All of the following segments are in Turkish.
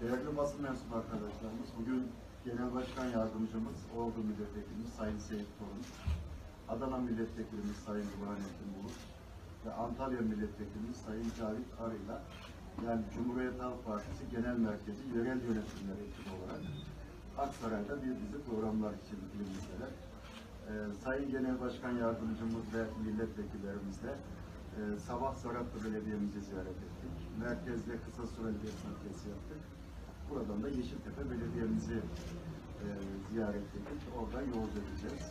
Değerli basın mensubu arkadaşlarımız, bugün Genel Başkan Yardımcımız, Ordu Milletvekilimiz Sayın Seyit Torun, Adana Milletvekilimiz Sayın Burhanettin Bulut ve Antalya Milletvekilimiz Sayın Cavit Arı'yla yani Cumhuriyet Halk Partisi Genel Merkezi Yerel Yönetimler ekibi olarak Aksaray'da bir dizi programlar için bilimizdeler. Ee, Sayın Genel Başkan Yardımcımız ve milletvekillerimizle e, sabah Saratlı Belediye'mizi ziyaret ettik. Merkezde kısa süreli bir yaptık. Buradan da Yeşiltepe Belediye'mizi e, ziyaret ettik. Oradan yolcu edeceğiz.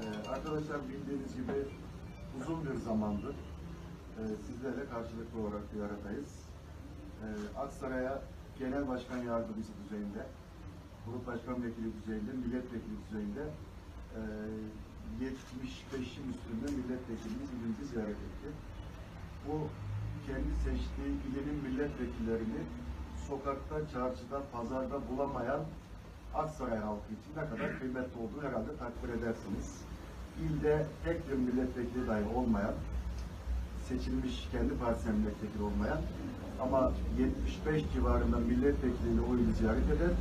E, arkadaşlar bildiğiniz gibi uzun bir zamandır e, sizlerle karşılıklı olarak bir aradayız. E, Aksaray'a Genel Başkan Yardımcısı düzeyinde, Grup Başkan Vekili düzeyinde, Milletvekili düzeyinde e, 75'in üstünde milletvekilimiz ilimizi ziyaret etti. Bu kendi seçtiği ilinin milletvekillerini sokakta, çarşıda, pazarda bulamayan Aksaray halkı için ne kadar kıymetli olduğunu herhalde takdir edersiniz. İlde tek bir milletvekili dahi olmayan, seçilmiş kendi partisine milletvekili olmayan ama 75 civarında milletvekiliyle oyunu ziyaret eden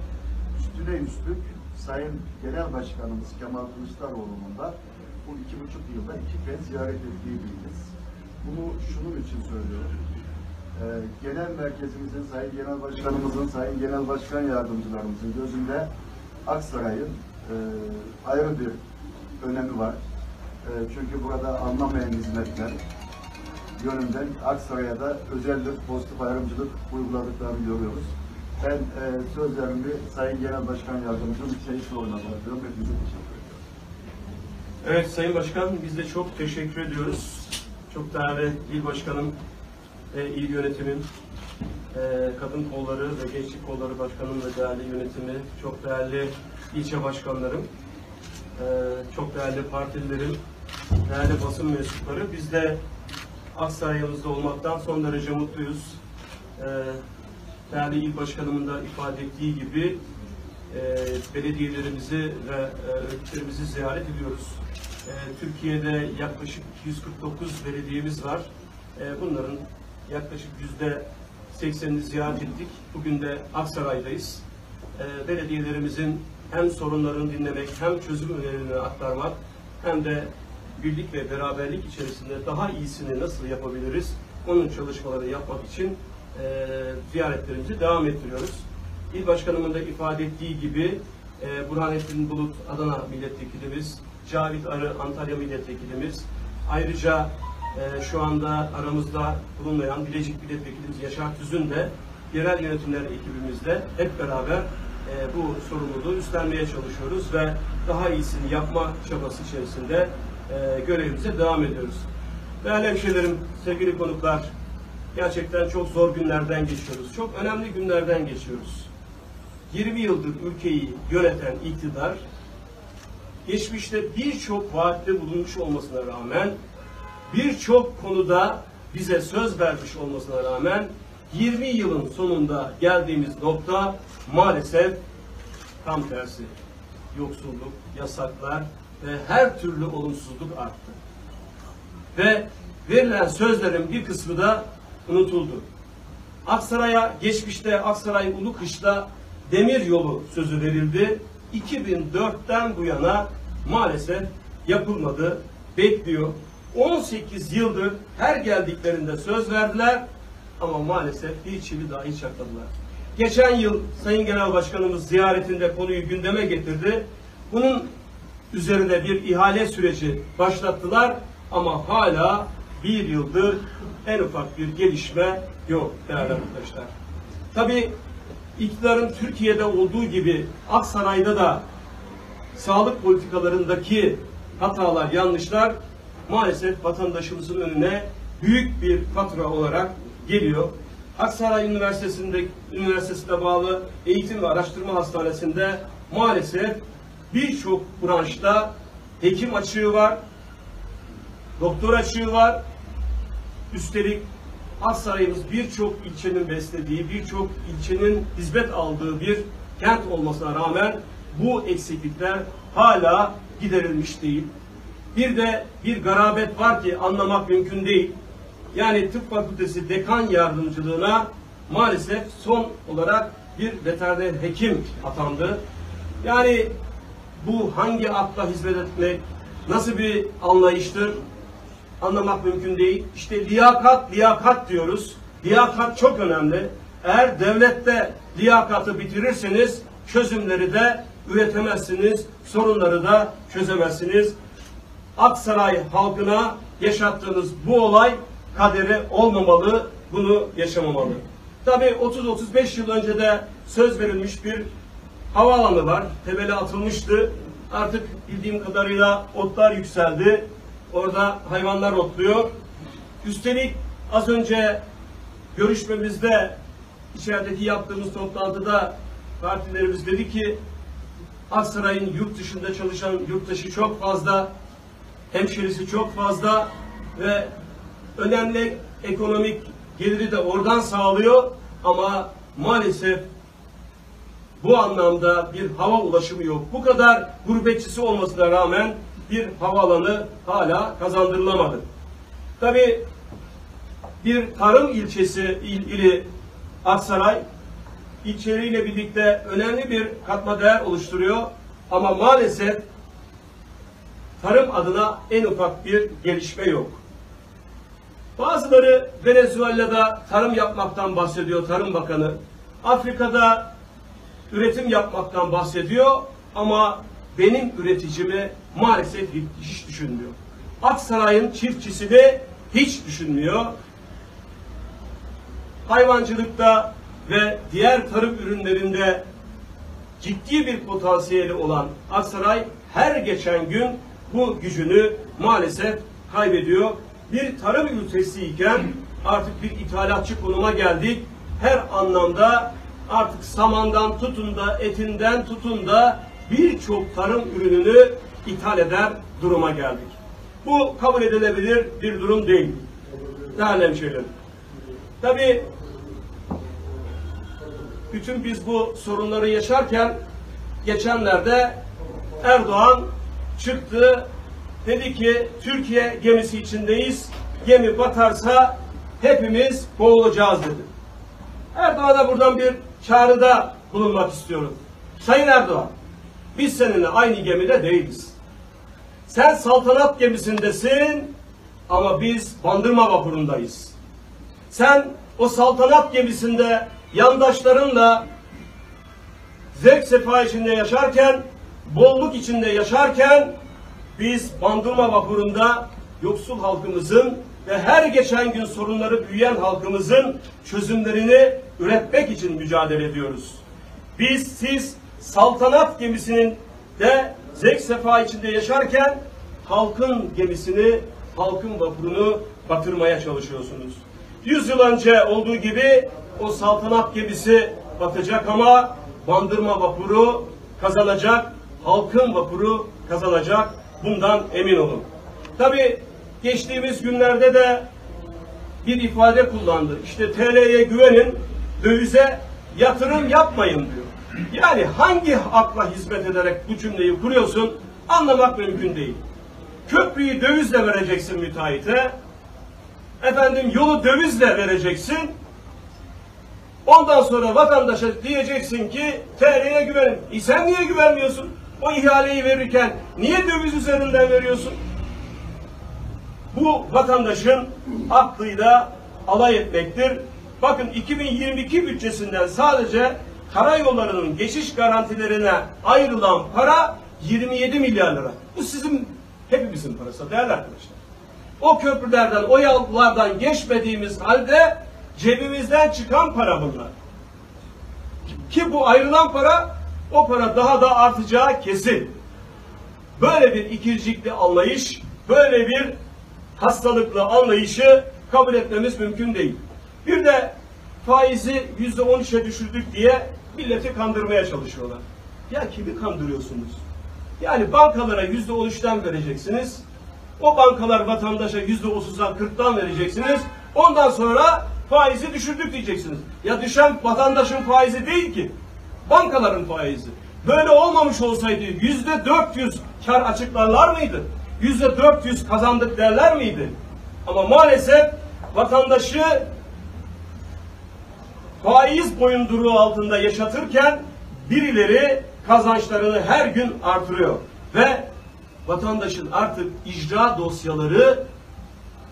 üstüne üstlük Sayın Genel Başkanımız Kemal Kılıçdaroğlu'nun da bu iki buçuk yılda iki kez ziyaret ettiği biliriz. Bunu şunun için söylüyorum. Ee, genel merkezimizin, Sayın Genel Başkanımızın, Sayın Genel Başkan Yardımcılarımızın gözünde Aksaray'ın e, ayrı bir önemi var. E, çünkü burada anlamayan hizmetler yönünden Aksaray'a da özel bir pozitif ayrımcılık uyguladıklarını görüyoruz. Ben e, sözlerimi Sayın Genel Başkan Yardımcım Seyit Doğru'na bırakıyorum. Hepinize teşekkür ediyorum. Evet Sayın Başkan biz de çok teşekkür ediyoruz. Çok değerli il başkanım, e, il yönetimin, e, kadın kolları ve gençlik kolları başkanım ve değerli yönetimi, çok değerli ilçe başkanlarım, e, çok değerli partililerim, değerli basın mensupları. Biz de Aksaray'ımızda olmaktan son derece mutluyuz. E, değerli il başkanımın da ifade ettiği gibi e, belediyelerimizi ve e, ziyaret ediyoruz. E, Türkiye'de yaklaşık 149 belediyemiz var. E, bunların yaklaşık yüzde 80'ini ziyaret ettik. Bugün de Aksaray'dayız. E, belediyelerimizin hem sorunlarını dinlemek, hem çözüm önerilerini aktarmak, hem de birlik ve beraberlik içerisinde daha iyisini nasıl yapabiliriz, onun çalışmaları yapmak için e, ziyaretlerimizi devam ettiriyoruz. İl Başkanımın da ifade ettiği gibi e, Burhanettin Bulut Adana Milletvekilimiz, Cavit Arı Antalya Milletvekilimiz, ayrıca e, şu anda aramızda bulunmayan Bilecik Milletvekilimiz Yaşar Tüzün de yerel yönetimler ekibimizle hep beraber e, bu sorumluluğu üstlenmeye çalışıyoruz ve daha iyisini yapma çabası içerisinde e, görevimize devam ediyoruz. Değerli hemşehrilerim, sevgili konuklar, gerçekten çok zor günlerden geçiyoruz. Çok önemli günlerden geçiyoruz. 20 yıldır ülkeyi yöneten iktidar geçmişte birçok vaatte bulunmuş olmasına rağmen birçok konuda bize söz vermiş olmasına rağmen 20 yılın sonunda geldiğimiz nokta maalesef tam tersi. Yoksulluk, yasaklar ve her türlü olumsuzluk arttı. Ve verilen sözlerin bir kısmı da unutuldu. Aksaray'a geçmişte Aksaray Ulukış'ta demir yolu sözü verildi. 2004'ten bu yana maalesef yapılmadı, bekliyor. 18 yıldır her geldiklerinde söz verdiler ama maalesef bir çivi dahi çakmadılar. Geçen yıl Sayın Genel Başkanımız ziyaretinde konuyu gündeme getirdi. Bunun üzerine bir ihale süreci başlattılar ama hala bir yıldır en ufak bir gelişme yok değerli arkadaşlar. Tabii iktidarın Türkiye'de olduğu gibi Aksaray'da da sağlık politikalarındaki hatalar, yanlışlar maalesef vatandaşımızın önüne büyük bir fatura olarak geliyor. Aksaray Üniversitesi'nde üniversitesine bağlı eğitim ve araştırma hastanesinde maalesef birçok branşta hekim açığı var, doktor açığı var. Üstelik Aksaray'ımız birçok ilçenin beslediği, birçok ilçenin hizmet aldığı bir kent olmasına rağmen bu eksiklikler hala giderilmiş değil. Bir de bir garabet var ki anlamak mümkün değil. Yani tıp fakültesi dekan yardımcılığına maalesef son olarak bir veteriner hekim atandı. Yani bu hangi akla hizmet etmek, nasıl bir anlayıştır anlamak mümkün değil. İşte liyakat, liyakat diyoruz. Liyakat çok önemli. Eğer devlette liyakatı bitirirseniz çözümleri de üretemezsiniz, sorunları da çözemezsiniz. Aksaray halkına yaşattığınız bu olay kaderi olmamalı, bunu yaşamamalı. Tabii 30-35 yıl önce de söz verilmiş bir havaalanı var. Temeli atılmıştı. Artık bildiğim kadarıyla otlar yükseldi. Orada hayvanlar otluyor. Üstelik az önce görüşmemizde içerideki yaptığımız toplantıda partilerimiz dedi ki Aksaray'ın yurt dışında çalışan yurttaşı çok fazla, hemşerisi çok fazla ve önemli ekonomik geliri de oradan sağlıyor ama maalesef bu anlamda bir hava ulaşımı yok. Bu kadar gurbetçisi olmasına rağmen bir havaalanı hala kazandırılamadı. Tabi bir tarım ilçesi il, ili Aksaray ilçeleriyle birlikte önemli bir katma değer oluşturuyor. Ama maalesef tarım adına en ufak bir gelişme yok. Bazıları Venezuela'da tarım yapmaktan bahsediyor Tarım Bakanı. Afrika'da üretim yapmaktan bahsediyor ama benim üreticimi maalesef hiç düşünmüyor. Aksaray'ın çiftçisini hiç düşünmüyor. Hayvancılıkta ve diğer tarım ürünlerinde ciddi bir potansiyeli olan Aksaray her geçen gün bu gücünü maalesef kaybediyor. Bir tarım ülkesiyken artık bir ithalatçı konuma geldik. Her anlamda artık samandan tutun da etinden tutun da birçok tarım ürününü ithal eder duruma geldik. Bu kabul edilebilir bir durum değil. Değerli hemşehrilerim. Tabii bütün biz bu sorunları yaşarken geçenlerde Erdoğan çıktı dedi ki Türkiye gemisi içindeyiz. Gemi batarsa hepimiz boğulacağız dedi. Erdoğan'a buradan bir çağrıda bulunmak istiyorum. Sayın Erdoğan, biz seninle aynı gemide değiliz. Sen saltanat gemisindesin ama biz bandırma vapurundayız. Sen o saltanat gemisinde yandaşlarınla zevk sefa içinde yaşarken, bolluk içinde yaşarken biz bandırma vapurunda yoksul halkımızın ve her geçen gün sorunları büyüyen halkımızın çözümlerini üretmek için mücadele ediyoruz. Biz siz saltanat gemisinin de zevk sefa içinde yaşarken halkın gemisini, halkın vapurunu batırmaya çalışıyorsunuz. Yüz yıl önce olduğu gibi o saltanat gemisi batacak ama bandırma vapuru kazanacak, halkın vapuru kazanacak. Bundan emin olun. Tabi geçtiğimiz günlerde de bir ifade kullandı. İşte TL'ye güvenin, dövize yatırım yapmayın diyor. Yani hangi akla hizmet ederek bu cümleyi kuruyorsun anlamak mümkün değil. Köprüyü dövizle vereceksin müteahhite. Efendim yolu dövizle vereceksin. Ondan sonra vatandaşa diyeceksin ki TL'ye güvenin. E sen niye güvenmiyorsun? O ihaleyi verirken niye döviz üzerinden veriyorsun? Bu vatandaşın aklıyla alay etmektir. Bakın 2022 bütçesinden sadece karayollarının geçiş garantilerine ayrılan para 27 milyar lira. Bu sizin hepimizin parası değerli arkadaşlar. O köprülerden, o yollardan geçmediğimiz halde cebimizden çıkan para bunlar. Ki bu ayrılan para, o para daha da artacağı kesin. Böyle bir ikircikli anlayış, böyle bir hastalıklı anlayışı kabul etmemiz mümkün değil. Bir de faizi yüzde on üçe düşürdük diye milleti kandırmaya çalışıyorlar. Ya kimi kandırıyorsunuz? Yani bankalara yüzde on üçten vereceksiniz. O bankalar vatandaşa yüzde otuzdan kırktan vereceksiniz. Ondan sonra faizi düşürdük diyeceksiniz. Ya düşen vatandaşın faizi değil ki. Bankaların faizi. Böyle olmamış olsaydı yüzde dört yüz kar açıklarlar mıydı? Yüzde dört yüz kazandık derler miydi? Ama maalesef vatandaşı faiz boyunduruğu altında yaşatırken birileri kazançlarını her gün artırıyor. Ve vatandaşın artık icra dosyaları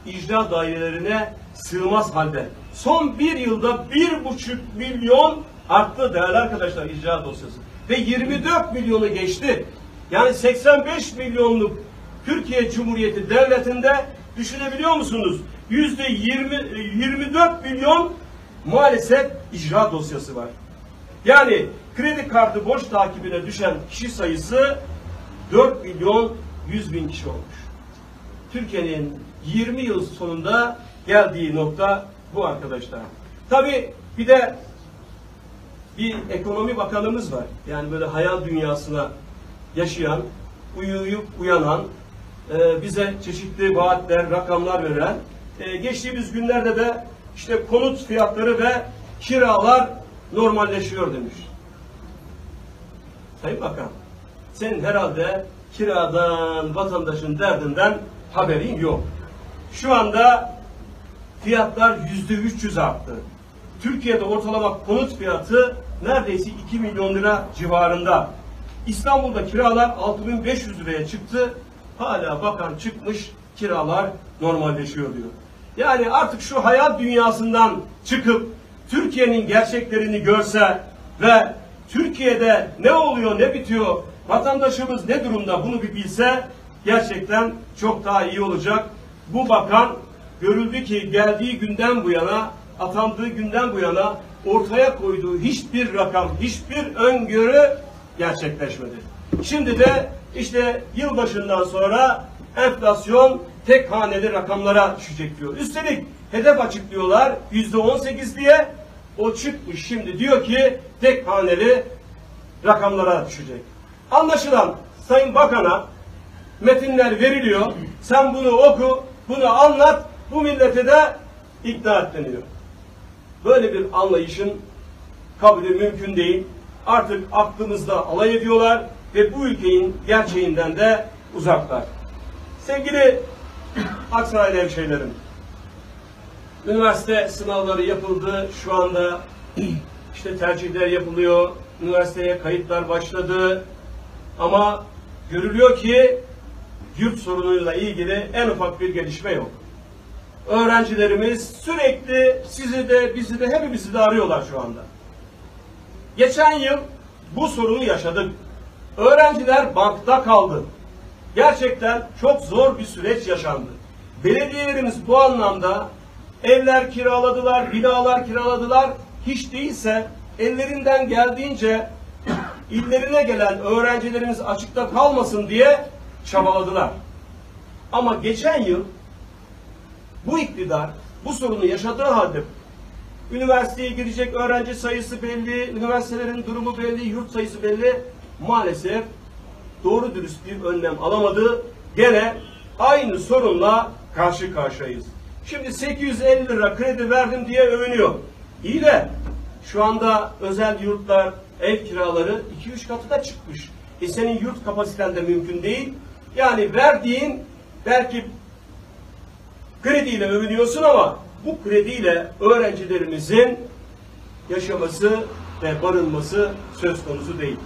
icra dairelerine sığmaz halde. Son bir yılda bir buçuk milyon arttı değerli arkadaşlar icra dosyası. Ve 24 milyonu geçti. Yani 85 milyonluk Türkiye Cumhuriyeti Devleti'nde düşünebiliyor musunuz? Yüzde 20, 24 milyon maalesef icra dosyası var. Yani kredi kartı borç takibine düşen kişi sayısı 4 milyon 100 bin kişi olmuş. Türkiye'nin 20 yıl sonunda geldiği nokta bu arkadaşlar. Tabi bir de bir ekonomi bakanımız var. Yani böyle hayal dünyasına yaşayan, uyuyup uyanan, e, bize çeşitli vaatler, rakamlar veren, e, geçtiğimiz günlerde de işte konut fiyatları ve kiralar normalleşiyor demiş. Sayın Bakan, senin herhalde kiradan, vatandaşın derdinden haberin yok. Şu anda fiyatlar yüzde 300 arttı. Türkiye'de ortalama konut fiyatı neredeyse 2 milyon lira civarında. İstanbul'da kiralar 6500 liraya çıktı. Hala bakan çıkmış kiralar normalleşiyor diyor. Yani artık şu hayal dünyasından çıkıp Türkiye'nin gerçeklerini görse ve Türkiye'de ne oluyor ne bitiyor vatandaşımız ne durumda bunu bir bilse gerçekten çok daha iyi olacak. Bu bakan görüldü ki geldiği günden bu yana atandığı günden bu yana ortaya koyduğu hiçbir rakam, hiçbir öngörü gerçekleşmedi. Şimdi de işte yılbaşından sonra enflasyon tek haneli rakamlara düşecek diyor. Üstelik hedef açıklıyorlar yüzde on sekiz diye o çıkmış şimdi diyor ki tek haneli rakamlara düşecek. Anlaşılan Sayın Bakan'a metinler veriliyor. Sen bunu oku, bunu anlat, bu millete de ikna et deniyor. Böyle bir anlayışın kabulü mümkün değil. Artık aklımızda alay ediyorlar ve bu ülkenin gerçeğinden de uzaklar. Sevgili Aksaraylı hemşehrilerim, üniversite sınavları yapıldı. Şu anda işte tercihler yapılıyor. Üniversiteye kayıtlar başladı. Ama görülüyor ki yurt sorunuyla ilgili en ufak bir gelişme yok. Öğrencilerimiz sürekli sizi de bizi de hepimizi de arıyorlar şu anda. Geçen yıl bu sorunu yaşadık. Öğrenciler bankta kaldı. Gerçekten çok zor bir süreç yaşandı. Belediyelerimiz bu anlamda evler kiraladılar, binalar kiraladılar. Hiç değilse ellerinden geldiğince illerine gelen öğrencilerimiz açıkta kalmasın diye çabaladılar. Ama geçen yıl bu iktidar bu sorunu yaşadığı halde üniversiteye girecek öğrenci sayısı belli, üniversitelerin durumu belli, yurt sayısı belli. Maalesef doğru dürüst bir önlem alamadı. Gene aynı sorunla karşı karşıyayız. Şimdi 850 lira kredi verdim diye övünüyor. İyi de şu anda özel yurtlar, ev kiraları 2-3 katı da çıkmış. E senin yurt kapasiten de mümkün değil. Yani verdiğin belki krediyle övünüyorsun ama bu krediyle öğrencilerimizin yaşaması ve barınması söz konusu değil.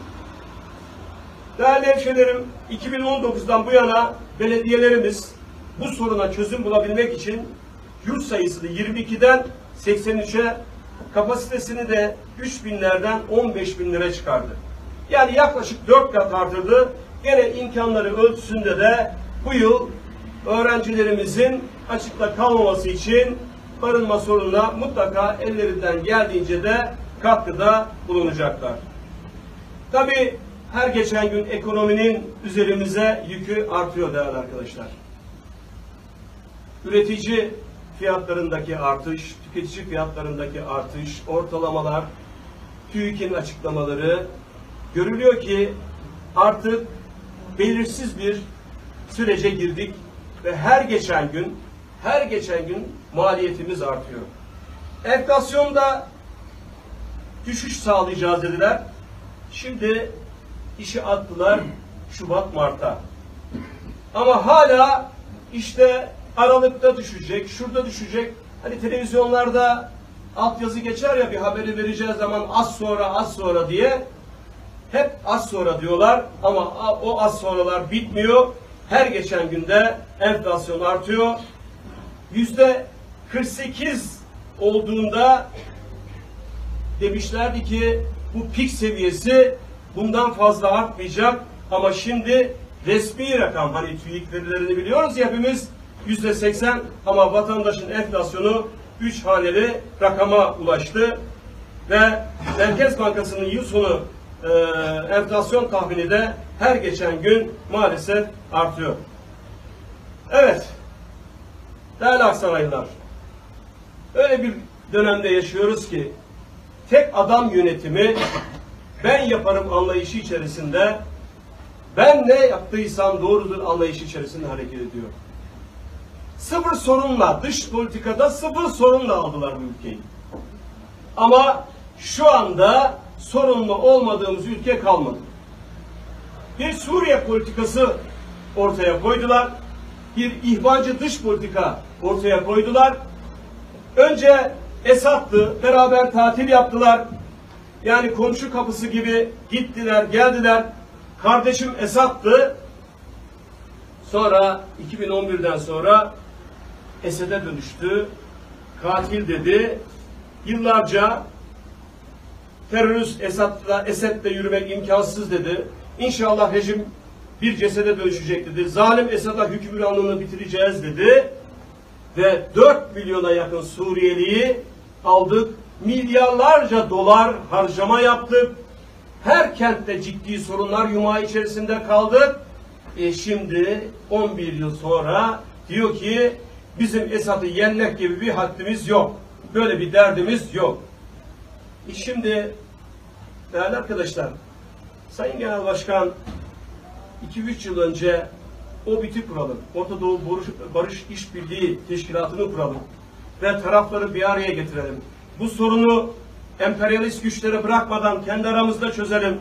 Değerli hemşehrilerim, 2019'dan bu yana belediyelerimiz bu soruna çözüm bulabilmek için yurt sayısını 22'den 83'e kapasitesini de 3 binlerden 15 binlere çıkardı. Yani yaklaşık 4 kat artırdı. Gene imkanları ölçüsünde de bu yıl öğrencilerimizin açıkta kalmaması için barınma sorununa mutlaka ellerinden geldiğince de katkıda bulunacaklar. Tabii her geçen gün ekonominin üzerimize yükü artıyor değerli arkadaşlar. Üretici fiyatlarındaki artış, tüketici fiyatlarındaki artış, ortalamalar, TÜİK'in açıklamaları görülüyor ki artık belirsiz bir sürece girdik ve her geçen gün her geçen gün maliyetimiz artıyor. Enflasyonda düşüş sağlayacağız dediler. Şimdi işi attılar Şubat Mart'a. Ama hala işte Aralık'ta düşecek, şurada düşecek. Hani televizyonlarda altyazı geçer ya bir haberi vereceği zaman az sonra az sonra diye hep az sonra diyorlar ama o az sonralar bitmiyor. Her geçen günde enflasyon artıyor. Yüzde 48 olduğunda demişlerdi ki bu pik seviyesi bundan fazla artmayacak. Ama şimdi resmi rakam hani TÜİK verilerini biliyoruz ya hepimiz yüzde 80 ama vatandaşın enflasyonu 3 haneli rakama ulaştı. Ve Merkez Bankası'nın yıl sonu e, enflasyon tahmini de her geçen gün maalesef artıyor. Evet, değerli Aksaraylılar, öyle bir dönemde yaşıyoruz ki tek adam yönetimi ben yaparım anlayışı içerisinde ben ne yaptıysam doğrudur anlayışı içerisinde hareket ediyor. Sıfır sorunla, dış politikada sıfır sorunla aldılar bu ülkeyi. Ama şu anda sorunlu olmadığımız ülke kalmadı. Bir Suriye politikası ortaya koydular. Bir ihvancı dış politika ortaya koydular. Önce Esad'tı, beraber tatil yaptılar. Yani komşu kapısı gibi gittiler, geldiler. Kardeşim Esad'tı. Sonra 2011'den sonra Esed'e dönüştü. Katil dedi. Yıllarca terörist Esad'la Esed'le yürümek imkansız dedi. İnşallah rejim bir cesede dönüşecek dedi. Zalim Esad'a hükümranlığını bitireceğiz dedi. Ve 4 milyona yakın Suriyeliyi aldık. Milyarlarca dolar harcama yaptık. Her kentte ciddi sorunlar yumağı içerisinde kaldık. E şimdi 11 yıl sonra diyor ki bizim Esad'ı yenmek gibi bir haddimiz yok. Böyle bir derdimiz yok. E şimdi değerli arkadaşlar Sayın Genel Başkan 2-3 yıl önce o biti kuralım. Orta Doğu Barış, Barış İşbirliği Teşkilatı'nı kuralım. Ve tarafları bir araya getirelim. Bu sorunu emperyalist güçlere bırakmadan kendi aramızda çözelim.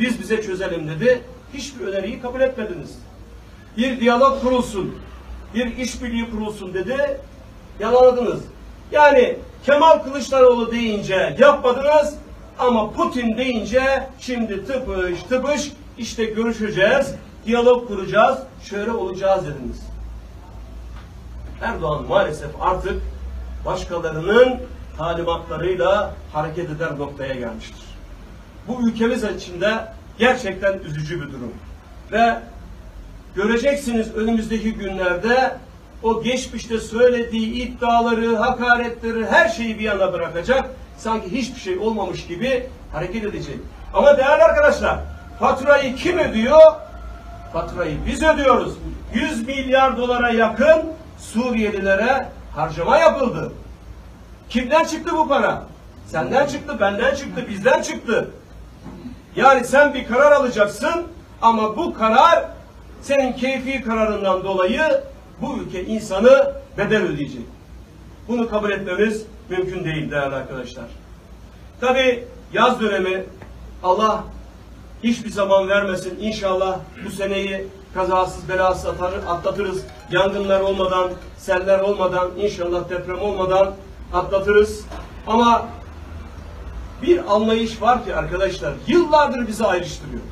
Biz bize çözelim dedi. Hiçbir öneriyi kabul etmediniz. Bir diyalog kurulsun. Bir işbirliği kurulsun dedi. Yalanladınız. Yani Kemal Kılıçdaroğlu deyince yapmadınız ama Putin deyince şimdi tıpış tıpış işte görüşeceğiz, diyalog kuracağız, şöyle olacağız dediniz. Erdoğan maalesef artık başkalarının talimatlarıyla hareket eder noktaya gelmiştir. Bu ülkemiz içinde gerçekten üzücü bir durum. Ve göreceksiniz önümüzdeki günlerde o geçmişte söylediği iddiaları, hakaretleri, her şeyi bir yana bırakacak. Sanki hiçbir şey olmamış gibi hareket edecek. Ama değerli arkadaşlar, faturayı kim ödüyor? Faturayı biz ödüyoruz. 100 milyar dolara yakın Suriyelilere harcama yapıldı. Kimden çıktı bu para? Senden çıktı, benden çıktı, bizden çıktı. Yani sen bir karar alacaksın ama bu karar senin keyfi kararından dolayı bu ülke insanı bedel ödeyecek. Bunu kabul etmemiz mümkün değil değerli arkadaşlar. Tabi yaz dönemi Allah hiçbir zaman vermesin. İnşallah bu seneyi kazasız belasız atlatırız. Yangınlar olmadan, seller olmadan, inşallah deprem olmadan atlatırız. Ama bir anlayış var ki arkadaşlar yıllardır bizi ayrıştırıyor.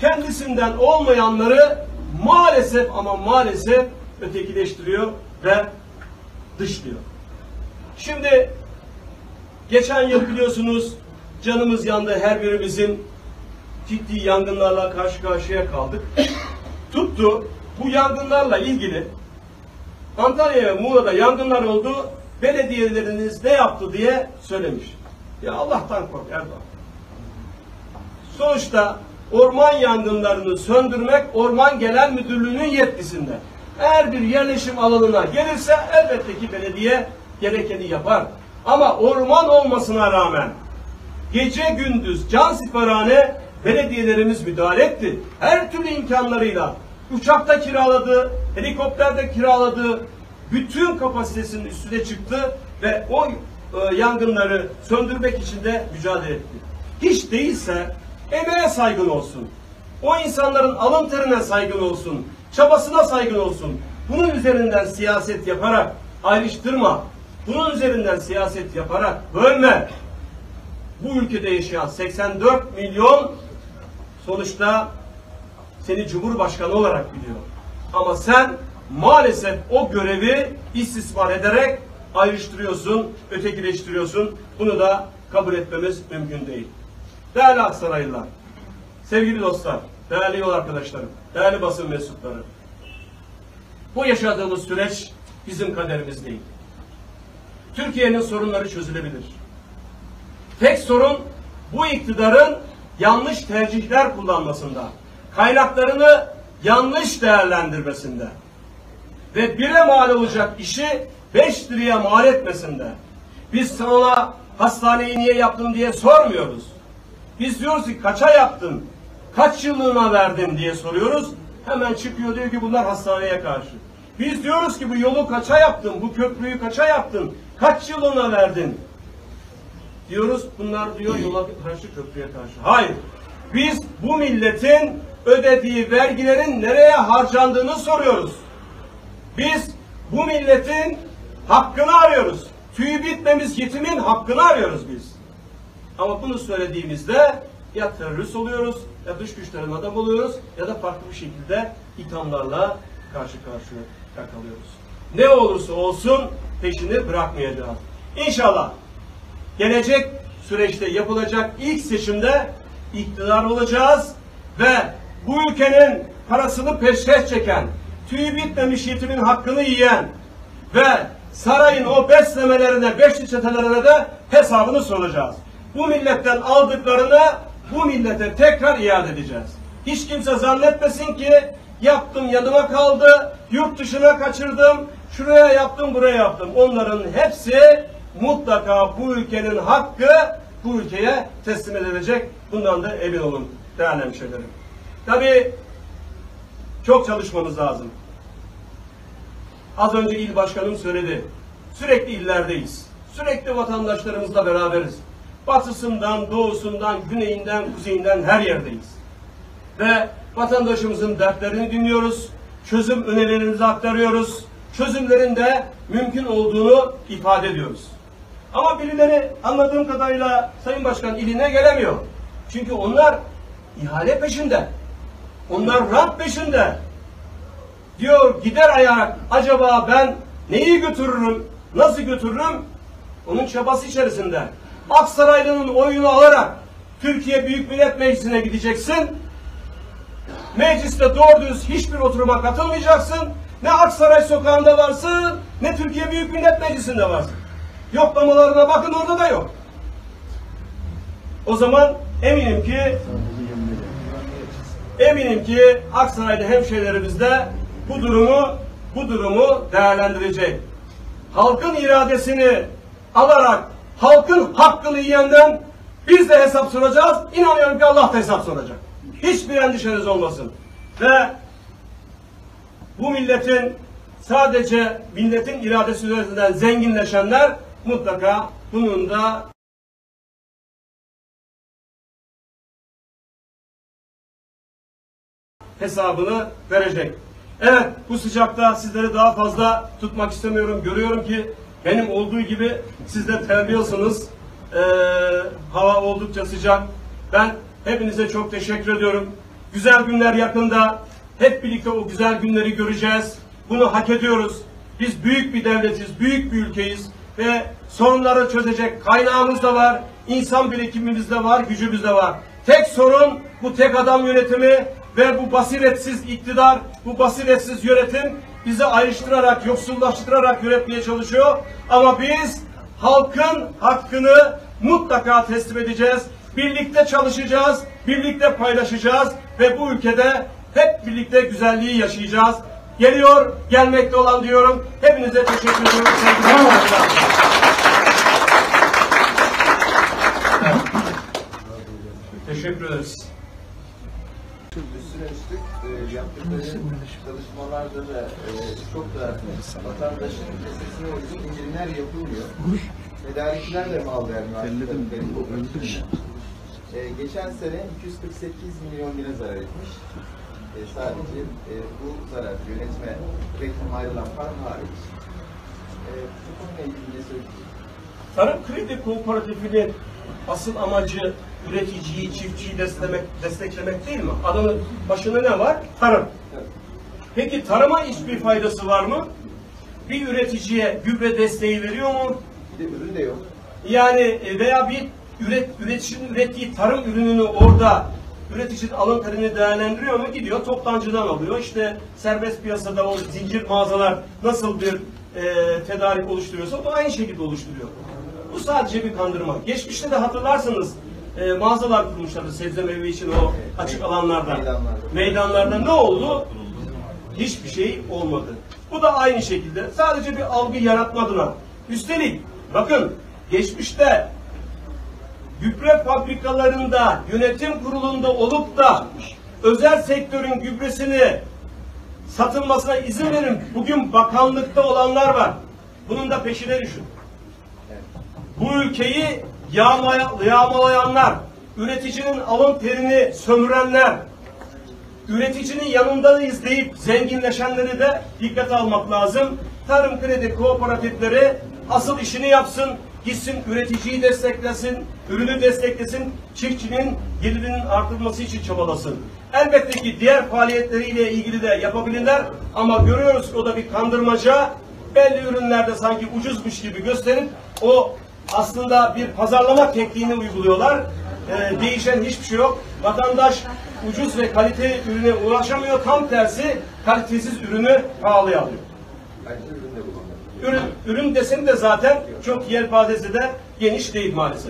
Kendisinden olmayanları maalesef ama maalesef ötekileştiriyor ve dışlıyor. Şimdi geçen yıl biliyorsunuz canımız yandı her birimizin ciddi yangınlarla karşı karşıya kaldık. Tuttu bu yangınlarla ilgili Antalya ve Muğla'da yangınlar oldu. Belediyeleriniz ne yaptı diye söylemiş. Ya Allah'tan kork Erdoğan. Sonuçta orman yangınlarını söndürmek Orman Genel Müdürlüğü'nün yetkisinde. Eğer bir yerleşim alanına gelirse elbette ki belediye gerekeni yapar. Ama orman olmasına rağmen gece gündüz can siparhane belediyelerimiz müdahale etti. Her türlü imkanlarıyla uçakta kiraladı, helikopterde kiraladı, bütün kapasitesinin üstüne çıktı ve o e, yangınları söndürmek için de mücadele etti. Hiç değilse emeğe saygın olsun. O insanların alın terine saygın olsun. Çabasına saygın olsun. Bunun üzerinden siyaset yaparak ayrıştırma. bunun üzerinden siyaset yaparak bölme. Bu ülkede yaşayan 84 milyon sonuçta seni Cumhurbaşkanı olarak biliyor. Ama sen maalesef o görevi istismar ederek ayrıştırıyorsun, ötekileştiriyorsun. Bunu da kabul etmemiz mümkün değil. Değerli Aksaraylılar, sevgili dostlar, değerli yol arkadaşlarım, değerli basın mensupları. Bu yaşadığımız süreç bizim kaderimiz değil. Türkiye'nin sorunları çözülebilir. Tek sorun bu iktidarın yanlış tercihler kullanmasında, kaynaklarını yanlış değerlendirmesinde ve bire mal olacak işi beş liraya mal etmesinde. Biz sana hastaneyi niye yaptın diye sormuyoruz. Biz diyoruz ki kaça yaptın, kaç yıllığına verdin diye soruyoruz. Hemen çıkıyor diyor ki bunlar hastaneye karşı. Biz diyoruz ki bu yolu kaça yaptın, bu köprüyü kaça yaptın, kaç yılına verdin? Diyoruz. Bunlar diyor yola karşı köprüye karşı. Hayır. Biz bu milletin ödediği vergilerin nereye harcandığını soruyoruz. Biz bu milletin hakkını arıyoruz. Tüyü bitmemiz yetimin hakkını arıyoruz biz. Ama bunu söylediğimizde ya terörist oluyoruz, ya dış güçlerin adam oluyoruz ya da farklı bir şekilde ithamlarla karşı karşıya kalıyoruz. Ne olursa olsun peşini bırakmayacağız. İnşallah gelecek süreçte yapılacak ilk seçimde iktidar olacağız ve bu ülkenin parasını peşkeş çeken, tüyü bitmemiş yetimin hakkını yiyen ve sarayın o beslemelerine, beşli çetelerine de hesabını soracağız. Bu milletten aldıklarını bu millete tekrar iade edeceğiz. Hiç kimse zannetmesin ki yaptım yanıma kaldı, yurt dışına kaçırdım, şuraya yaptım, buraya yaptım. Onların hepsi mutlaka bu ülkenin hakkı bu ülkeye teslim edilecek. Bundan da emin olun değerli hemşehrilerim. Tabii çok çalışmamız lazım. Az önce il başkanım söyledi. Sürekli illerdeyiz. Sürekli vatandaşlarımızla beraberiz. Batısından, doğusundan, güneyinden, kuzeyinden her yerdeyiz. Ve vatandaşımızın dertlerini dinliyoruz. Çözüm önerilerimizi aktarıyoruz. Çözümlerin de mümkün olduğunu ifade ediyoruz. Ama birileri anladığım kadarıyla Sayın Başkan iline gelemiyor. Çünkü onlar ihale peşinde. Onlar rant peşinde. Diyor gider ayak acaba ben neyi götürürüm, nasıl götürürüm? Onun çabası içerisinde. Aksaraylı'nın oyunu alarak Türkiye Büyük Millet Meclisi'ne gideceksin. Mecliste doğru düz hiçbir oturuma katılmayacaksın. Ne Aksaray sokağında varsın, ne Türkiye Büyük Millet Meclisi'nde varsın. Yoklamalarına bakın orada da yok. O zaman eminim ki eminim ki Aksaray'da hemşehrilerimiz de bu durumu bu durumu değerlendirecek. Halkın iradesini alarak halkın hakkını yiyenden biz de hesap soracağız. İnanıyorum ki Allah da hesap soracak. Hiçbir endişeniz olmasın. Ve bu milletin sadece milletin iradesi üzerinden zenginleşenler mutlaka bunun da hesabını verecek. Evet bu sıcakta sizleri daha fazla tutmak istemiyorum. Görüyorum ki benim olduğu gibi siz de terliyorsunuz. Ee, hava oldukça sıcak. Ben hepinize çok teşekkür ediyorum. Güzel günler yakında. Hep birlikte o güzel günleri göreceğiz. Bunu hak ediyoruz. Biz büyük bir devletiz, büyük bir ülkeyiz ve sorunları çözecek kaynağımız da var, insan birikimimiz de var, gücümüz de var. Tek sorun bu tek adam yönetimi ve bu basiretsiz iktidar, bu basiretsiz yönetim bizi ayrıştırarak, yoksullaştırarak yönetmeye çalışıyor. Ama biz halkın hakkını mutlaka teslim edeceğiz. Birlikte çalışacağız, birlikte paylaşacağız ve bu ülkede hep birlikte güzelliği yaşayacağız. Geliyor, gelmekte olan diyorum. Hepinize teşekkür ediyorum. Sevgili. Teşekkür ederiz. Üstüne üstlük e, yaptıkları çalışmalarda da e, çok da vatandaşın sesine uygun indirimler yapılmıyor. Tedarikçiler de mal vermiyor. bu ölçüde. E, geçen sene 248 milyon lira zarar etmiş. E, sadece e, bu zarar yönetme reklam ayrılan para hariç. E, bu konuyla ilgili ne söyleyeceksiniz? Tarım kredi kooperatifinin asıl amacı üreticiyi, çiftçiyi desteklemek, desteklemek değil mi? Adamın başında ne var? Tarım. Evet. Peki tarıma hiçbir faydası var mı? Bir üreticiye gübre desteği veriyor mu? Bir de ürün de yok. Yani e, veya bir üret, üreticinin ürettiği tarım ürününü orada üreticinin alım terini değerlendiriyor mu? Gidiyor toptancıdan alıyor. İşte serbest piyasada o zincir mağazalar nasıl bir e, tedarik oluşturuyorsa o da aynı şekilde oluşturuyor. Bu sadece bir kandırma. Geçmişte de hatırlarsınız e, mağazalar kurmuşlardı sebze meyve için o açık alanlarda. Meydanlarda. Meydanlarda ne oldu? Hiçbir şey olmadı. Bu da aynı şekilde sadece bir algı yaratma adına. Üstelik bakın geçmişte gübre fabrikalarında yönetim kurulunda olup da özel sektörün gübresini satılmasına izin verin. Bugün bakanlıkta olanlar var. Bunun da peşine düşün. Bu ülkeyi yağmalayanlar, üreticinin alın terini sömürenler, üreticinin yanındayız deyip zenginleşenleri de dikkate almak lazım. Tarım kredi kooperatifleri asıl işini yapsın, gitsin üreticiyi desteklesin, ürünü desteklesin, çiftçinin gelirinin artırılması için çabalasın. Elbette ki diğer faaliyetleriyle ilgili de yapabilirler ama görüyoruz ki o da bir kandırmaca. Belli ürünlerde sanki ucuzmuş gibi gösterip o aslında bir pazarlama tekniğini uyguluyorlar. Ee, değişen hiçbir şey yok. Vatandaş ucuz ve kaliteli ürüne ulaşamıyor. Tam tersi kalitesiz ürünü pahalıya alıyor. Ürün, ürün deseni de zaten çok yelpazesi de geniş değil maalesef.